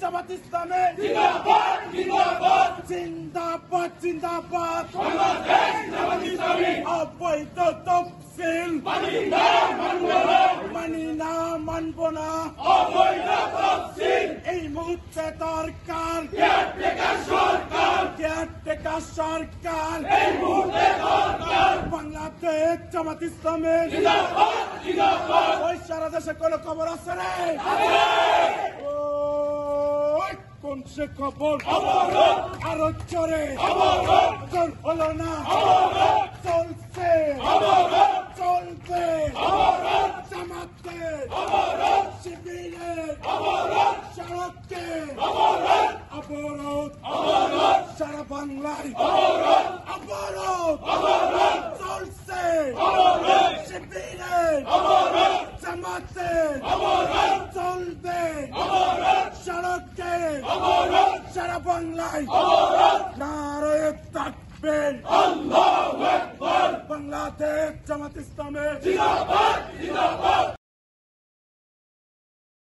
জামাত ইসলামে। জিন্দাবাদ জিন্দাবাদ। অবৈধ তফসিল। মানি না মানব না। এই মুহূর্তে দরকার। কেয়ারটেকার সরকার। বাংলাদেশ জামাত ইসলামের ওই সারা দেশে কোন খবর আছে রে? ওই সে খবর আরও চরে। তোর হলো না। চলছে। চলবে জামাতে শিবিরে সড়কে অবরোধ। বাংলায়। চলছে। সারা বাংলায় নারায় থাকবেন বাংলাদেশ জামাত ইসলামের